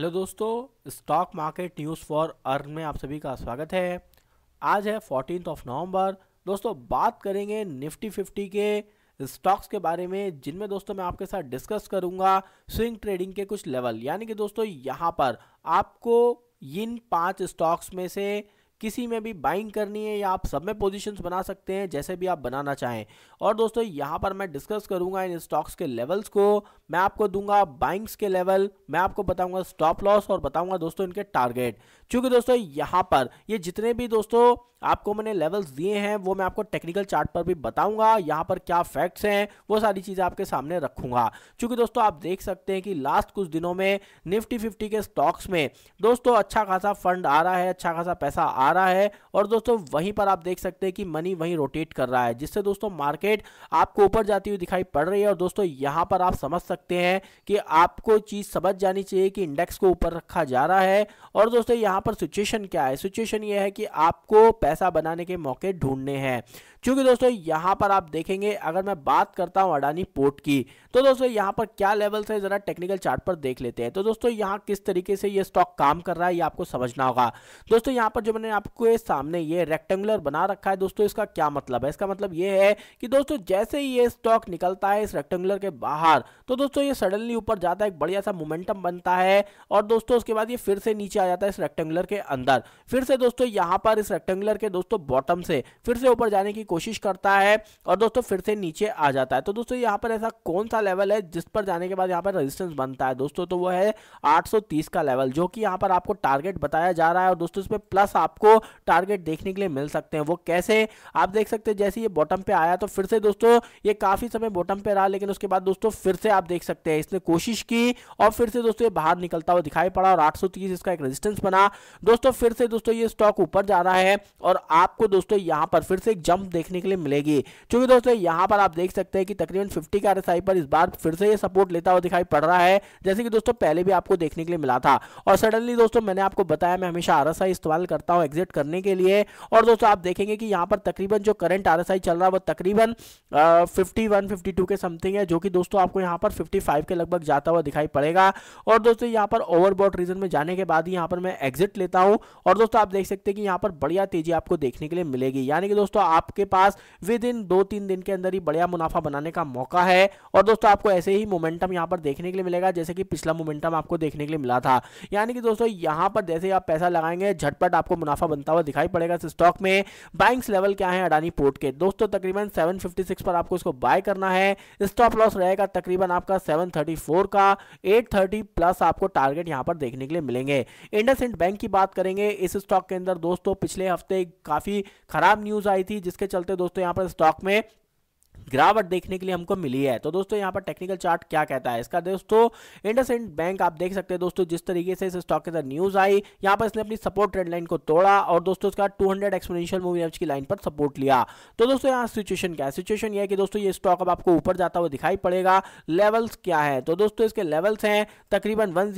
Hello दोस्तों, stock market news for earn में आप सभी का स्वागत है। आज है फोर्टीन ऑफ़ नवंबर। दोस्तों, बात करेंगे निफ्टी फिफ्टी के स्टॉक्स के बारे में, जिनमें दोस्तों मैं आपके साथ डिस्कस करूँगा स्विंग ट्रेडिंग के कुछ लेवल यानी कि दोस्तों, यहाँ पर आपको इन पाँच स्टॉक्स में से किसी में भी बाइंग करनी है या आप सब में पोजीशंस बना सकते हैं, जैसे भी आप बनाना चाहें। और दोस्तों, यहाँ पर मैं डिस्कस करूँगा इन स्टॉक्स के लेवल्स को। मैं आपको दूँगा बाइंग्स के लेवल मैं आपको बताऊँगा स्टॉप लॉस और बताऊँगा दोस्तों इनके टारगेट क्योंकि दोस्तों, यहाँ पर ये जितने भी दोस्तों आपको मैंने लेवल्स दिए हैं, वो मैं आपको टेक्निकल चार्ट पर भी बताऊँगा। यहाँ पर क्या फैक्ट्स हैं, वो सारी चीज़ें आपके सामने रखूँगा। क्योंकि दोस्तों, आप देख सकते हैं कि लास्ट कुछ दिनों में निफ्टी फिफ्टी के स्टॉक्स में दोस्तों अच्छा खासा फंड आ रहा है अच्छा खासा पैसा आ रहा है। और दोस्तों, वहीं पर आप देख सकते हैं कि मनी वहीं रोटेट कर रहा है, जिससे दोस्तों मार्केट आपको ऊपर जाती हुई दिखाई पड़ रही है। और दोस्तों, यहाँ पर आप समझ सकते हैं कि आपको चीज़ समझ जानी चाहिए कि इंडेक्स को ऊपर रखा जा रहा है। और दोस्तों, यहाँ पर सिचुएशन क्या है? सिचुएशन ये है कि आपको पैसा बनाने के मौके ढूँढने हैं। क्योंकि दोस्तों, यहाँ पर आप देखेंगे, अगर मैं बात करता हूँ अडानी पोर्ट की तो दोस्तों, यहाँ पर क्या लेवल्स है, जरा टेक्निकल चार्ट पर देख लेते हैं। तो दोस्तों, यहाँ किस तरीके से ये स्टॉक काम कर रहा है, ये आपको समझना होगा। दोस्तों, यहाँ पर जो मैंने आपको सामने ये रेक्टेंगुलर बना रखा है दोस्तों, इसका क्या मतलब है? इसका मतलब ये है कि दोस्तों, जैसे ही ये स्टॉक निकलता है इस रेक्टेंगुलर के बाहर तो दोस्तों ये सडनली ऊपर जाता है, एक बढ़िया सा मोमेंटम बनता है और दोस्तों उसके बाद ये फिर से नीचे आ जाता है इस रेक्टेंगुलर के अंदर। फिर से दोस्तों यहाँ पर इस रेक्टेंगुलर के दोस्तों बॉटम से फिर से ऊपर जाने की कोशिश करता है और दोस्तों फिर से नीचे आ जाता है। तो दोस्तों यहाँ पर ऐसा कौन सा लेवल है जिस पर जाने के बाद यहाँ पर रेजिस्टेंस बनता है दोस्तों? तो वो है 830 का लेवल जो कि यहाँ पर आपको टारगेट बताया जा रहा है और दोस्तों इसमें प्लस आपको टारगेट देखने के लिए मिल सकते हैं। वो कैसे? आप देख सकते हैं, जैसे ये बॉटम पे आया तो फिर से दोस्तों, ये काफ़ी समय बॉटम पे रहा, लेकिन उसके बाद दोस्तों, फिर से आप देख सकते हैं, इसने कोशिश की और फिर से दोस्तों, ये बाहर निकलता हुआ दिखाई पड़ा और आठ इसका एक रेजिस्टेंस बना। दोस्तों, फिर से दोस्तों, ये स्टॉक ऊपर जा रहा है और आपको दोस्तों, यहाँ पर फिर से एक जंप देखने के लिए मिलेगी। क्योंकि दोस्तों, यहाँ पर आप देख सकते हैं कि तकरीबन 50 का आरएसआई पर इस बार फिर से ये सपोर्ट लेता हुआ दिखाई पड़ रहा है, जैसे कि दोस्तों, पहले भी आपको देखने के लिए मिला था। और सडनली दोस्तों, मैंने आपको बताया, मैं हमेशा आरएसआई इस्तेमाल करता हूँ एग्जिट करने के लिए। और दोस्तों, आप देखेंगे कि यहाँ पर तकरीबन जो करंट आरएसआई चल रहा है, वो तकरीबन फिफ्टी वन के समथिंग है, जो कि दोस्तों आपको यहाँ पर फिफ्टी के लगभग जाता हुआ दिखाई पड़ेगा। और दोस्तों, यहाँ पर ओवरबॉट रीजन में जाने के बाद ही यहाँ पर मैं एग्जिट लेता हूँ। और दोस्तों, आप देख सकते हैं कि यहाँ पर बढ़िया तेज़ी आपको देखने के लिए मिलेगी। यानी कि दोस्तों, आपके पास विद इन दो तीन दिन के अंदर ही बढ़िया मुनाफा बनाने का मौका है। और दोस्तों, आपको ऐसे ही मोमेंटम यहाँ पर देखने के लिए मिलेगा, जैसे कि पिछला मोमेंटम आपको देखने के लिए मिला था। यानी कि दोस्तों, यहाँ पर जैसे आप पैसा लगाएँगे, झटपट आपको मुनाफा बनता हुआ दिखाई पड़ेगा इस स्टॉक में। बाइंग्स लेवल क्या है अडानी पोर्ट के? दोस्तों, तकरीबन सेवन पर आपको इसको बाय करना है। स्टॉप लॉस रहेगा तकरीबन आपका सेवन का। एट प्लस आपको टारगेट यहाँ पर देखने के लिए मिलेंगे। इंडस बैंक की बात करेंगे। इस स्टॉक के अंदर दोस्तों, पिछले हफ़्ते काफ़ी खराब न्यूज़ आई थी, जिसके चलते दोस्तों यहाँ पर स्टॉक में गिरावट देखने के लिए हमको मिली है। तो दोस्तों, यहाँ पर टेक्निकल चार्ट क्या कहता है? इसका दोस्तों इंडस बैंक आप देख सकते हैं दोस्तों, जिस तरीके से इस स्टॉक के अंदर न्यूज़ आई, यहाँ पर इसने अपनी सपोर्ट ट्रेंड लाइन को तोड़ा और दोस्तों इसका 200 हंड्रेड एक्सपोनेंशियल मूवी एवरेज की लाइन पर सपोर्ट लिया। तो दोस्तों, यहाँ सिचुएशन क्या है? सिचुएशन ये है कि दोस्तों, ये स्टॉक अब आपको ऊपर जाता हुआ दिखाई पड़ेगा। लेवल्स क्या है? तो दोस्तों, इसके लेवल्स हैं तकरीबन वन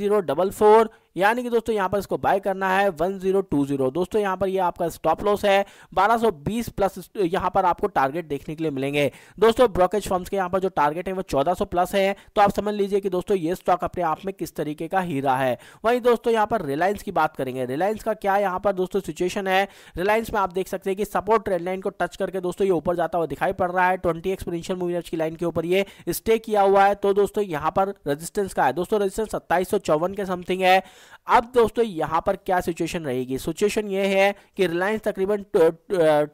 यानी कि दोस्तों यहाँ पर इसको बाय करना है 1020 दोस्तों यहाँ पर ये यह आपका स्टॉप लॉस है। 1220 प्लस यहाँ पर आपको टारगेट देखने के लिए मिलेंगे। दोस्तों ब्रोकेज फर्म्स के यहाँ पर जो टारगेट है वो 1400 प्लस है। तो आप समझ लीजिए कि दोस्तों ये स्टॉक अपने आप में किस तरीके का हीरा है। वहीं दोस्तों यहाँ पर रिलायंस की बात करेंगे। रिलायंस का क्या यहाँ पर दोस्तों सिचुएशन है? रिलायंस में आप देख सकते हैं कि सपोर्ट ट्रेड लाइन को टच करके दोस्तों ये ऊपर जाता हुआ दिखाई पड़ रहा है। ट्वेंटी एक्सपोनेंशियल मूवी की लाइन के ऊपर ये स्टे किया हुआ है। तो दोस्तों यहाँ पर रजिस्टेंस का है। दोस्तों रजिस्टेंस सत्ताईस के समथिंग है। अब दोस्तों यहाँ पर क्या सिचुएशन रहेगी? सिचुएशन ये है कि रिलायंस तकरीबन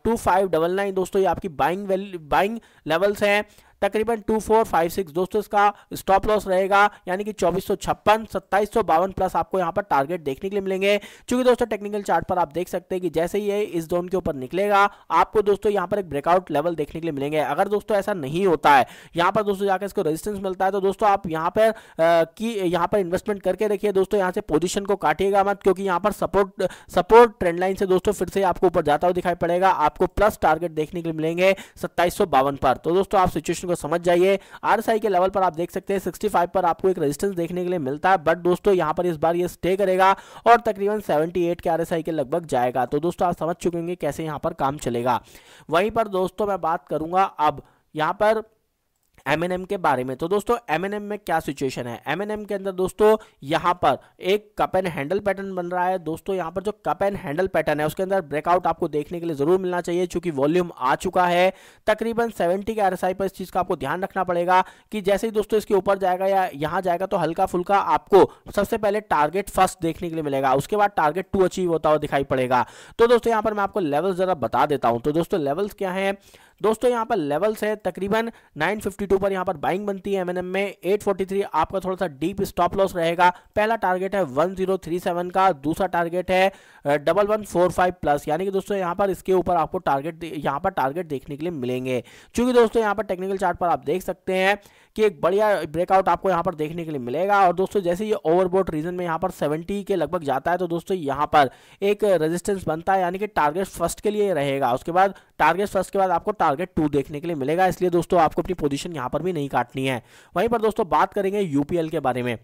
टू फाइव डबल नाइन दोस्तों ये आपकी बाइंग बाइंग लेवल्स हैं। तकरीबन टू फोर फाइव सिक्स। दोस्तों, इसका स्टॉप लॉस रहेगा, यानी कि चौबीस सौ छप्पन, सत्ताईस सौ बावन प्लस आपको यहाँ पर टारगेट देखने के लिए मिलेंगे। क्योंकि दोस्तों टेक्निकल चार्ट पर आप देख सकते हैं कि जैसे ही ये इस जोन के ऊपर निकलेगा, आपको दोस्तों यहाँ पर एक ब्रेकआउट लेवल देखने के लिए मिलेंगे। अगर दोस्तों ऐसा नहीं होता है, यहाँ पर दोस्तों जाकर इसको रेजिस्टेंस मिलता है तो दोस्तों आप यहाँ पर की, यहाँ पर इन्वेस्टमेंट करके रखिए दोस्तों यहाँ से पोजिशन को काटिएगा मत, क्योंकि यहाँ पर सपोर्ट सपोर्ट ट्रेंड लाइन से दोस्तों फिर से आपको ऊपर जाता हुआ दिखाई पड़ेगा। आपको प्लस टारगेट देखने के लिए मिलेंगे सत्ताईस पर। तो दोस्तों, आप सिचुएशन को समझ जाइए। आरएसआई के लेवल पर आप देख सकते हैं 65 पर आपको एक रेजिस्टेंस देखने के लिए मिलता है। बट दोस्तों, यहाँ पर इस बार ये स्टे करेगा और तकरीबन 78 के आरएसआई के लगभग जाएगा। तो दोस्तों, आप समझ चुके होंगे कैसे यहाँ पर काम चलेगा। वहीं पर दोस्तों, मैं बात करूँगा अब यहाँ पर एमएनएम के बारे में। तो दोस्तों एमएनएम में क्या सिचुएशन है? एम एन एम के अंदर दोस्तों, यहाँ पर एक कप एंड हैंडल पैटर्न बन रहा है। दोस्तों, यहाँ पर जो कप एंड हैंडल पैटर्न है, उसके अंदर ब्रेकआउट आपको देखने के लिए ज़रूर मिलना चाहिए क्योंकि वॉल्यूम आ चुका है। तकरीबन 70 के आरएसआई पर इस चीज़ का आपको ध्यान रखना पड़ेगा कि जैसे ही दोस्तों इसके ऊपर जाएगा या यहाँ जाएगा तो हल्का फुल्का आपको सबसे पहले टारगेट फ़र्स्ट देखने के लिए मिलेगा। उसके बाद टारगेट टू अचीव होता हुआ दिखाई पड़ेगा। तो दोस्तों, यहाँ पर मैं आपको लेवल्स जरा बता देता हूँ। तो दोस्तों लेवल्स क्या है? दोस्तों, यहाँ पर लेवल्स है, तकरीबन 952 पर यहाँ पर बाइंग बनती है एमएनएम में। 843 आपका थोड़ा सा डीप स्टॉप लॉस रहेगा। पहला टारगेट है 1037 का, दूसरा टारगेट है double one four five plus यानी कि दोस्तों, यहाँ पर इसके ऊपर आपको टारगेट यहाँ पर टारगेट देखने के लिए मिलेंगे। क्योंकि दोस्तों, यहाँ पर टेक्निकल चार्ट पर आप देख सकते हैं कि एक बढ़िया ब्रेकआउट आपको यहाँ पर देखने के लिए मिलेगा। और दोस्तों, जैसे ये ओवरबोट रीजन में यहाँ पर 70 के लगभग जाता है तो दोस्तों, यहाँ पर एक रेजिस्टेंस बनता है। यानी कि टारगेट फ़र्स्ट के लिए रहेगा। उसके बाद टारगेट फ़र्स्ट के बाद आपको टारगेट टू देखने के लिए मिलेगा। इसलिए दोस्तों, आपको अपनी पोजीशन यहाँ पर भी नहीं काटनी है। वहीं पर दोस्तों, बात करेंगे यूपीएल के बारे में।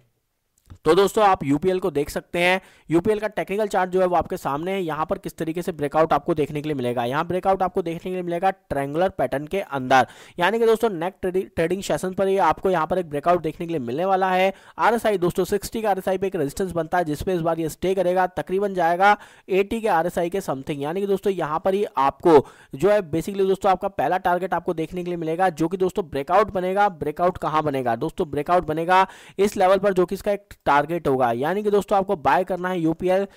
तो दोस्तों, आप यूपीएल को देख सकते हैं। यूपीएल का टेक्निकल चार्ट जो है वो आपके सामने है। यहाँ पर किस तरीके से ब्रेकआउट आपको देखने के लिए मिलेगा? यहाँ ब्रेकआउट आपको देखने के लिए मिलेगा ट्रेंगुलर पैटर्न के अंदर। यानी कि दोस्तों नेक ट्रेडिंग सेशन पर ये आपको यहाँ पर एक ब्रेकआउट देखने के लिए मिलने वाला है। आरएसआई दोस्तों सिक्सटी का आरएसआई पे एक रेजिस्टेंस बनता है, जिसपे इस बार ये स्टे करेगा। तकरीबन जाएगा एटी के RSI के समथिंग यानी कि दोस्तों, यहाँ पर ही आपको जो है बेसिकली दोस्तों, आपका पहला टारगेट आपको देखने के लिए मिलेगा, जो कि दोस्तों ब्रेकआउट बनेगा। ब्रेकआउट कहाँ बनेगा? दोस्तों ब्रेकआउट बनेगा इस लेवल पर, जो कि इसका एक टारगेट होगा। यानी कि दोस्तों आपको बाय करना है यूपीएल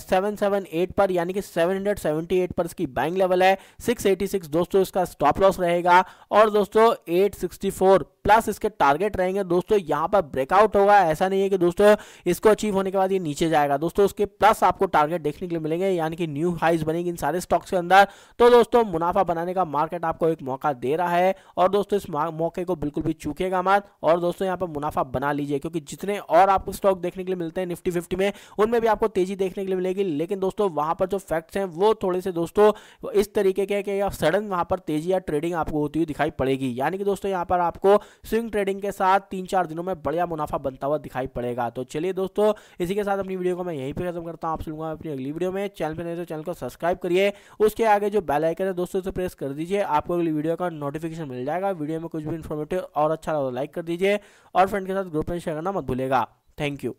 सेवन सेवन एट पर, यानी कि सेवन हंड्रेड सेवेंटी एट पर इसकी बाइंग लेवल है। सिक्स एटी सिक्स दोस्तों इसका स्टॉप लॉस रहेगा। और दोस्तों एट सिक्सटी फोर प्लस इसके टारगेट रहेंगे। दोस्तों, यहाँ पर ब्रेकआउट होगा। ऐसा नहीं है कि दोस्तों, इसको अचीव होने के बाद ये नीचे जाएगा। दोस्तों, उसके प्लस आपको टारगेट देखने के लिए मिलेंगे, यानी कि न्यू हाइज बनेगी इन सारे स्टॉक्स के अंदर। तो दोस्तों, मुनाफा बनाने का मार्केट आपको एक मौका दे रहा है। और दोस्तों, इस मौके को बिल्कुल भी चूकेगा मत। और दोस्तों, यहाँ पर मुनाफा बना लीजिए, क्योंकि जितने और आपको स्टॉक देखने के लिए मिलते हैं निफ्टी फिफ्टी में, उनमें भी आपको तेज़ी देखने के लिए मिलेगी। लेकिन दोस्तों, वहाँ पर जो फैक्ट्स हैं, वो थोड़े से दोस्तों, इस तरीके के सडन वहाँ पर तेज़ी या ट्रेडिंग आपको होती हुई दिखाई पड़ेगी। यानी कि दोस्तों, यहाँ पर आपको स्विंग ट्रेडिंग के साथ तीन चार दिनों में बढ़िया मुनाफा बनता हुआ दिखाई पड़ेगा। तो चलिए दोस्तों, इसी के साथ अपनी वीडियो को मैं यहीं पर खत्म करता हूँ। आप लूँगा अपनी अगली वीडियो में चैनल पर नहीं तो चैनल को सब्सक्राइब करिए। उसके आगे जो बेल आइकन है, दोस्तों से प्रेस कर दीजिए। आपको अगली वीडियो का नोटिफिकेशन मिल जाएगा। वीडियो में कुछ भी इन्फॉर्मेटिव और अच्छा लाइक कर दीजिए। और फ्रेंड के साथ ग्रुप में शेयर करना मत भूलेगा थैंक यू